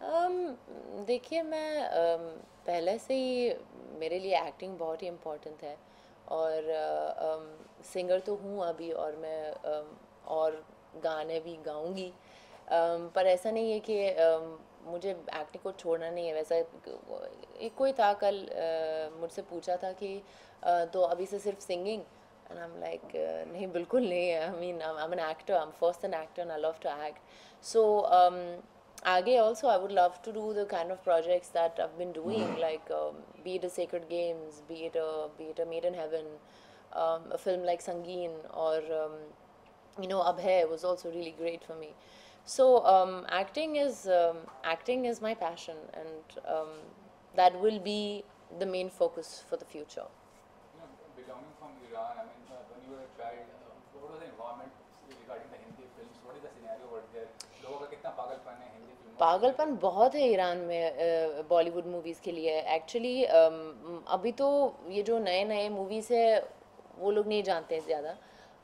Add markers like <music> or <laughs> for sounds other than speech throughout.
um, देखिए मैं um, पहले से ही मेरे लिए एक्टिंग बहुत ही इम्पोर्टेंट है और सिंगर uh, um, तो हूँ अभी और मैं और गाने भी गाऊँगी। पर ऐसा नहीं है कि मुझे एक्टिंग को छोड़ना नहीं है। वैसा एक कोई था कल uh, मुझसे पूछा था कि uh, तो अभी से सिर्फ़ singing and I am like नहीं बिल्कुल नहीं। I mean I am an actor I am first an actor and I love to act so आगे also I would love to do the kind of projects that I've been doing like um, be it a sacred games be it a be it a made in heaven um, a film like Sangeen or um, you know Abhay was also really great for me. So um, acting is um, acting is my passion and um, that will be the main focus for the future. You know belonging from Iran I mean uh, when you were a child uh, what was the environment पागलपन बहुत है Iran में Bollywood movies के लिए। Actually अभी तो ये जो नए नए मूवीज़ है, वो लोग नहीं जानते हैं ज़्यादा।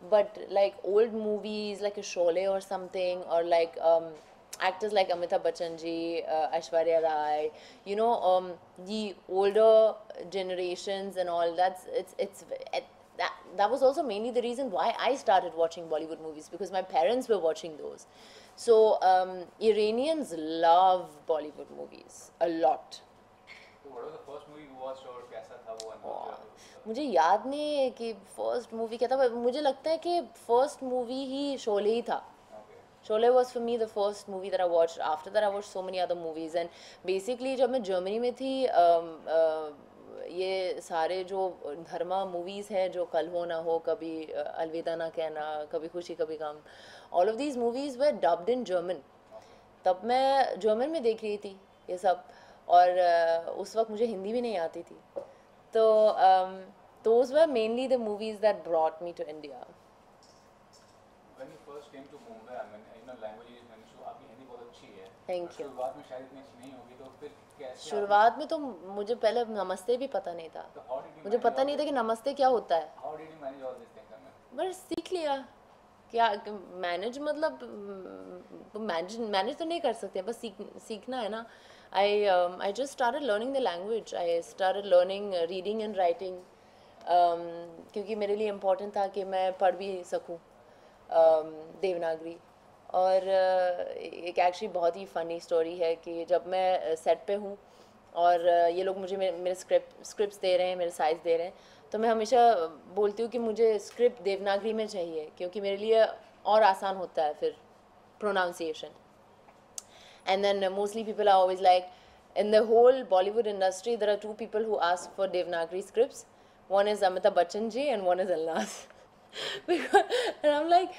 But like old movies like Sholay और समथिंग और like actors like Amitabh Bachchan ji Aishwarya Rai you know the older generation and all that's it's it's that that was also mainly the reason why I started watching Bollywood movies because my parents were watching those. So um, Iranians love Bollywood movies a lot. So what was the first movie you watched और कैसा था वो अनुभव मुझे याद नहीं है कि फर्स्ट मूवी क्या था but मुझे लगता है कि फर्स्ट मूवी ही शोले ही था okay Sholay was for me the first movie that I watched. After that, I watched so many other movies. And basically, जब मैं जर्मनी में थी um, uh, ये सारे जो धर्मा मूवीज़ हैं, जो कल हो ना हो, कभी अलविदा ना कहना, Kabhi Khushi, Kabhi Gham all of these movies they dubbed in German तब मैं जर्मन में देख रही थी ये सब, और उस वक्त मुझे हिंदी भी नहीं आती थी तो those were mainly the movies that brought me to India. When you first came to Mumbai I mean you know language is an issue आपकी हिंदी बहुत अच्छी है। Thank you. शुरुआत में शायद इतनी अच्छी नहीं होगी तो फिर कैसे शुरुआत में तो मुझे पहले नमस्ते भी पता नहीं था। तो did you मुझे पता नहीं था? कि नमस्ते क्या होता है। How did you manage all these things बस सीख लिया। क्या मैनेज मतलब मैनेज मैनेज तो नहीं कर सकते बस सीख सीखना है ना। I I just started learning the language I started learning reading and writing क्योंकि मेरे लिए इम्पोर्टेंट था कि मैं पढ़ भी सकूँ। Um, देवनागरी। और uh, एक एक्चुअली बहुत ही फनी स्टोरी है कि जब मैं uh, सेट पे हूँ और uh, ये लोग मुझे मेरे, मेरे स्क्रिप्ट स्क्रिप्ट दे रहे हैं मेरे साइज़ दे रहे हैं तो मैं हमेशा बोलती हूँ कि मुझे स्क्रिप्ट देवनागरी में चाहिए क्योंकि मेरे लिए और आसान होता है फिर pronunciation and then mostly people are always like in the whole Bollywood industry there are two people who ask for Devanagari script one is Amitabh Bachchan ji and one is अल्लास <laughs> and i'm like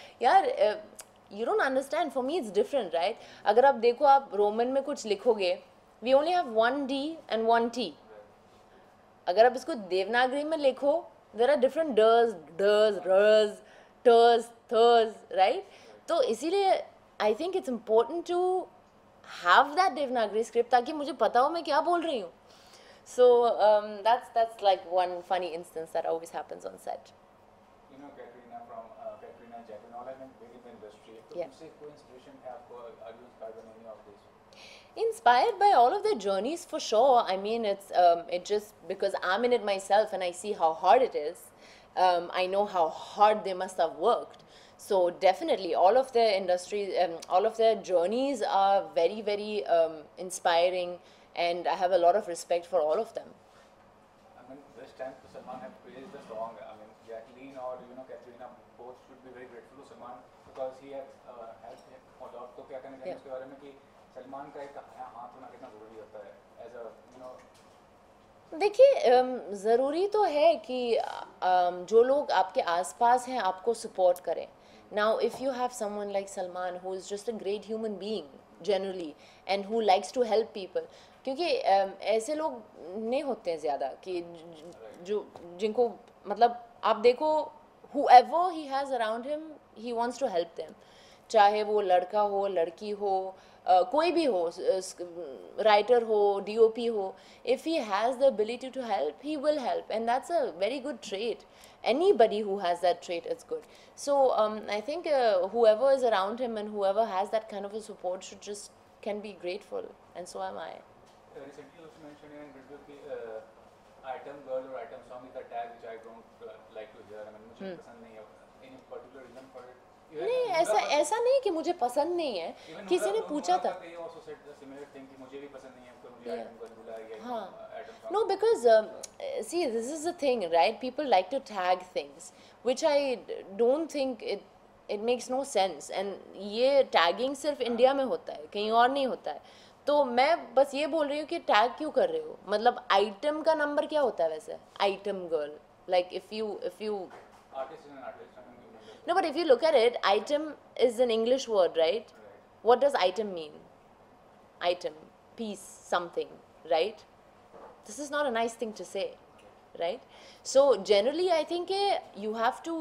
you don't understand. For me, it's different, right? अगर आप देखो, आप Roman में कुछ लिखोगे, we only have one d and one t. अगर आप इसको देवनागरी में लिखो देर आर डिफरेंट डर्स टर्स राइट तो इसीलिए I think it's important to have that Devanagari script ताकि मुझे पता हो मैं क्या बोल रही हूँ. So that's that's like one funny instance that always happens on set you yeah. Inspired by all of their journeys for sure. I mean, it's um, it just because I'm in it myself and I see how hard it is. Um, I know how hard they must have worked. So definitely, all of their industries, um, all of their journeys are very, very um, inspiring, and I have a lot of respect for all of them. Time to Salman have praised the song I mean Jacqueline or you know Katrina both should be very grateful to Salman because he has uh, helped और आप तो क्या कहना Yeah. इसके बारे में कि सलमान का एक हाथ होना कितना ज़रूरी होता है एज अ यू नो देखिए ज़रूरी तो है कि जो लोग आपके आसपास हैं आपको सपोर्ट करें now if you have someone like Salman who is just a great human being generally and who likes to help people क्योंकि ऐसे लोग नहीं होते हैं ज़्यादा कि जो जिनको मतलब आप देखो whoever he has around him he wants to help them चाहे वो लड़का हो लड़की हो Uh, कोई भी हो राइटर uh, हो डीओपी हो if he has the ability to help he will help and that's a very good trait anybody who has that trait is good so I think whoever is around him and whoever that kind of a support should just can be grateful and so am I recently also mentioned in कि uh, item girl or item song is a tag which I don't uh, like to hear. I mean मुझे पसंद नहीं है. Any particular reason for it? Hmm. नहीं ऐसा ऐसा नहीं कि मुझे पसंद नहीं है किसी ने पूछा था है तो हाँ. uh, um, uh, see, this is the thing, right? People like to tag things, which I d- don't think it it makes no sense. And ये tagging सिर्फ़ इंडिया में होता है कहीं और नहीं होता है तो मैं बस ये बोल रही हूँ कि टैग क्यों कर रहे हो? मतलब आइटम का नंबर क्या होता है वैसे? Item girl like if you if you know but if you look at it item is an English word right what does item mean item piece something right this is not a nice thing to say right so generally I think you have to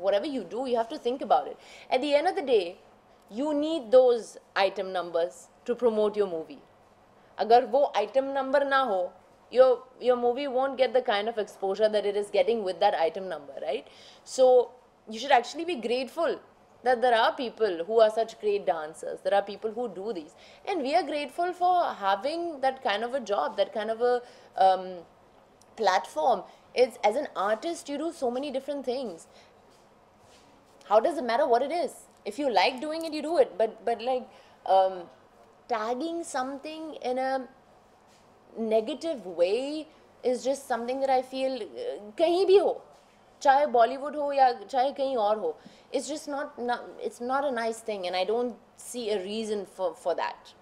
whatever you do you have to think about it at the end of the day you need those item numbers to promote your movie अगर वो item number ना हो your your movie won't get the kind of exposure that it is getting with that item number right so you should actually be grateful that there are people who are such great dancers there are people who do these and we are grateful for having that kind of a job that kind of a um, platform it's as an artist you do so many different things how does it matter what it is if you like doing it you do it but but like um, tagging something in a negative way is just something that I feel uh, कहीं भी हो चाहे बॉलीवुड हो या चाहे कहीं और हो it's just not, not it's not a nice thing and I don't see a reason for for that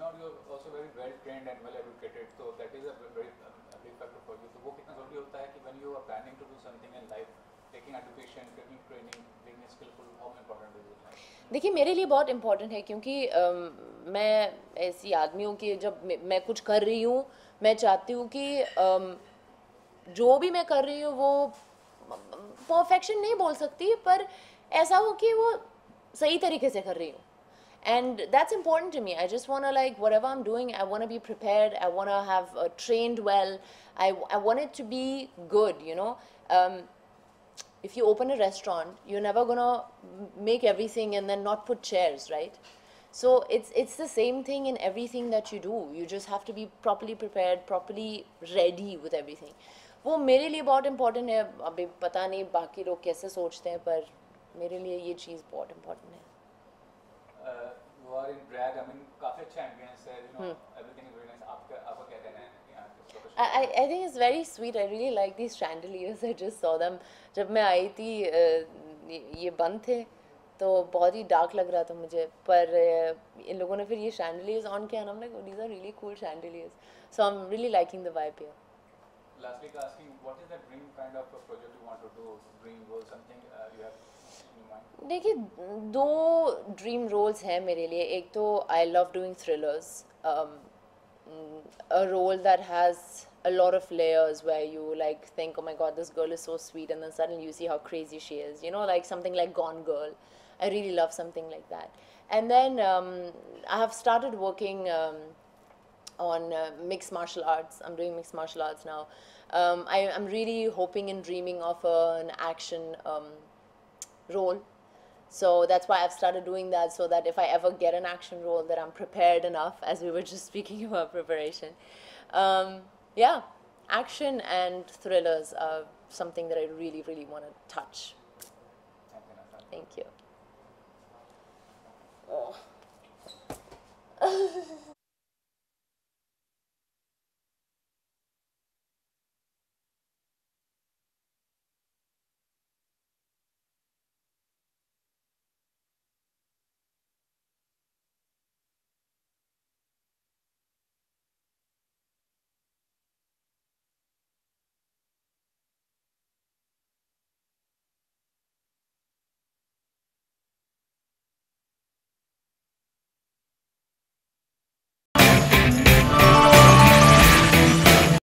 Now you're also very well trained and well educated, so that is a ve- very um, a big factor for you. तो वो कितना जरूरी होता है कि when you are planning to do something in life, taking education, taking training, देखिए मेरे लिए बहुत इम्पोर्टेंट है क्योंकि अम, मैं ऐसी आदमी हूँ कि जब मैं- कुछ कर रही हूँ मैं चाहती हूँ कि अम, जो भी मैं कर रही हूँ वो परफेक्शन नहीं बोल सकती पर ऐसा हो कि वो सही तरीके से कर रही हूँ and that's important to me i just want to like whatever i'm doing i want to be prepared i want to have uh, trained well I, I want it to be good you know um, if you open a restaurant you're never gonna m- make everything and then not put chairs right so it's it's the same thing in everything that you do you just have to be properly prepared properly ready with everything वो मेरे लिए बहुत important है अभी पता नहीं बाकी लोग कैसे सोचते हैं पर मेरे लिए ये चीज़ बहुत इम्पोर्टेंट है Uh, you are in drag. I mean, काफी अच्छा ambience है. You know, everything I, I think it's very sweet. I really like these chandeliers. <laughs> I just saw them. जब मैं आई थी ये बंद थे तो बहुत ही डार्क लग रहा था मुझे। पर इन लोगों ने फिर ये चैंडलियर्स ऑन किया ना। Like these are really cool chandeliers so I am really liking the vibe here lastly asking what is that dream kind of project you want to do dream role something you have देखिए दो dream roles हैं मेरे लिए। एक तो I love doing thrillers a role that has a lot of layers where you like think oh my god this girl is so sweet and then suddenly you see how crazy she is you know like something like gone girl i really love something like that and then um, i have started working um, on uh, mixed martial arts. I'm doing mixed martial arts now. Um, I, I'm really hoping and dreaming of uh, an action um, role. So that's why I've started doing that so that if I ever get an action role, that I'm prepared enough, as we were just <laughs> speaking about preparation. Um, yeah, action and thrillers are something that I really, really want to touch. Thank you,